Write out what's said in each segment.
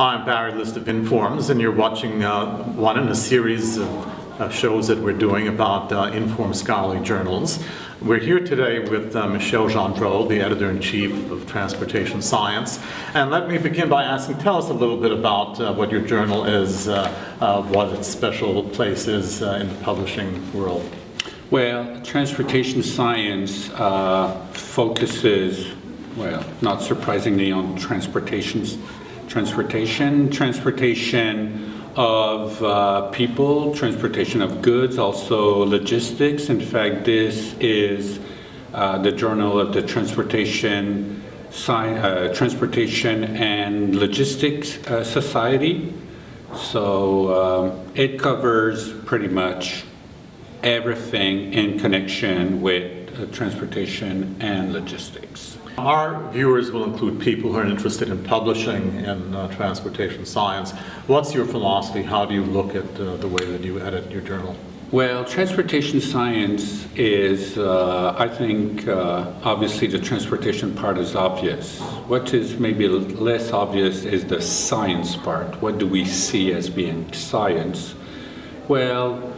I'm Barry List of Informs, and you're watching uh, one in a series of shows that we're doing about uh, Informs scholarly journals. We're here today with uh, Gendreau, the editor-in-chief of Transportation Science. And let me begin by asking, tell us a little bit about uh, what your journal is, uh, uh, what its special place is uh, in the publishing world. Well, transportation science focuses, well, not surprisingly, on transportations, transportation, transportation of uh, people, transportation of goods, also logistics. In fact, this is uh, the Journal of the Transportation, Sci- uh, Transportation and Logistics uh, Society. So um, it covers pretty much everything in connection with uh, transportation and logistics. Our viewers will include people who are interested in publishing in uh, transportation science. What's your philosophy? How do you look at uh, the way that you edit your journal? Well, transportation science is, uh, I think, uh, obviously the transportation part is obvious. What is maybe less obvious is the science part. What do we see as being science? Well,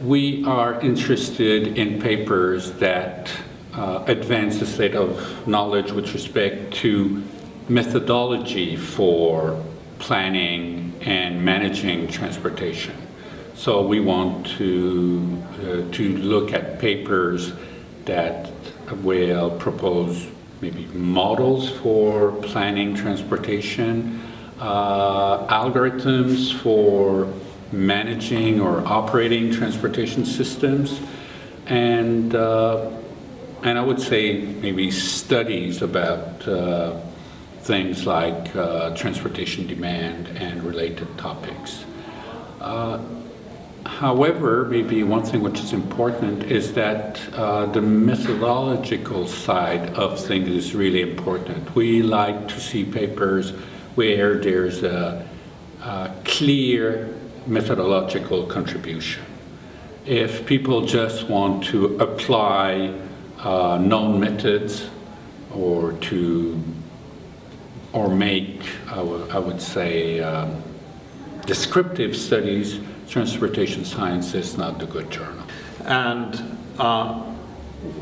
we are interested in papers that uh, advance the state of knowledge with respect to methodology for planning and managing transportation. So we want to, uh, to look at papers that will propose maybe models for planning transportation, uh, algorithms for managing or operating transportation systems, and uh, and I would say maybe studies about uh, things like uh, transportation demand and related topics. Uh, however, maybe one thing which is important is that uh, the methodological side of things is really important. We like to see papers where there's a, a clear methodological contribution. If people just want to apply uh, known methods or to or make, I would say, um, descriptive studies, transportation science is not the good journal. And uh,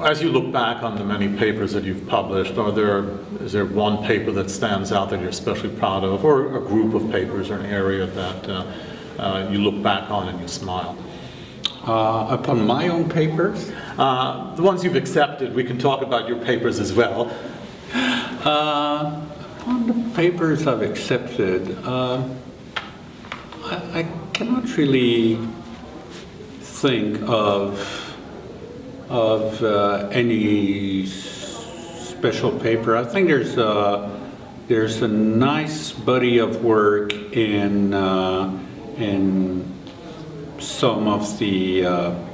as you look back on the many papers that you've published, are there, is there one paper that stands out that you're especially proud of, or a group of papers or an area that uh, uh, you look back on and you smile? Uh, upon my own papers? Uh, the ones you've accepted, we can talk about your papers as well. Uh, on the papers I've accepted, uh, I, I, cannot really think of, of uh, any special paper. I think there's a, there's a nice body of work in, uh, in some of the, uh,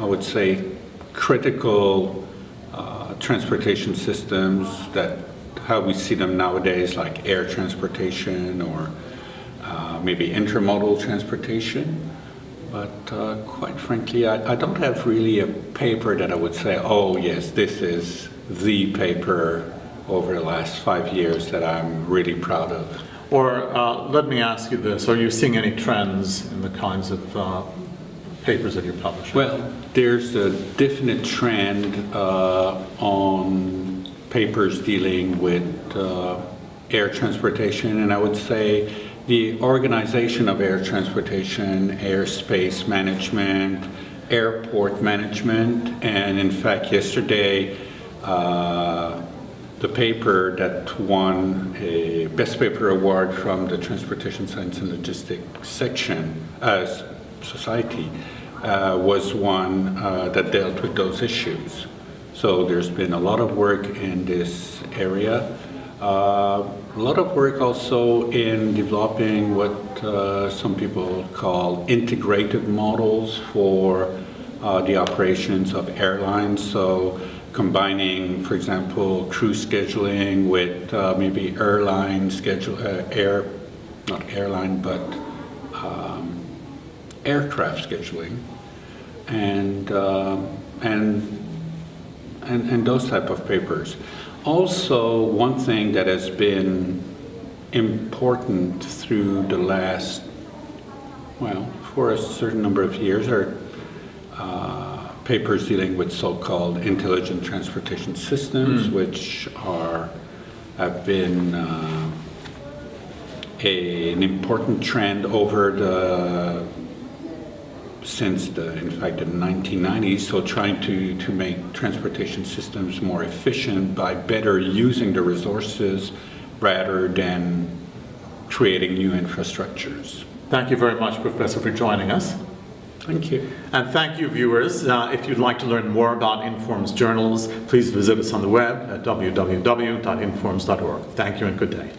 I would say, critical uh, transportation systems that how we see them nowadays, like air transportation or uh, maybe intermodal transportation. But uh, quite frankly, I, I, don't have really a paper that I would say, oh yes, this is the paper over the last five years that I'm really proud of. Or uh, let me ask you this, are you seeing any trends in the kinds of uh, papers that you're publishing? Well, there's a definite trend uh, on papers dealing with uh, air transportation, and I would say the organization of air transportation, airspace management, airport management, and in fact yesterday uh, the paper that won a Best Paper Award from the Transportation Science and Logistics section, uh, society, uh, was one uh, that dealt with those issues. So there's been a lot of work in this area. Uh, a lot of work also in developing what uh, some people call integrated models for uh, the operations of airlines. So combining, for example, crew scheduling with uh, maybe airline schedule, air, not airline, but um, aircraft scheduling, and um, and and and those type of papers. Also, one thing that has been important through the last, well, for a certain number of years are uh, papers dealing with so-called intelligent transportation systems, which are, have been uh, a- an important trend over the since the, in fact, the 1990s, so trying to, to make transportation systems more efficient by better using the resources rather than creating new infrastructures. Thank you very much, Professor, for joining us. Thank you. And thank you, viewers. Uh, If you'd like to learn more about Informs' journals, please visit us on the web at www.informs.org. Thank you and good day.